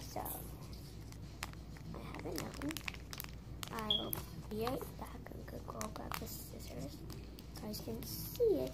so I haven't known. I'll be right back. I'm gonna go grab the scissors. You guys can see it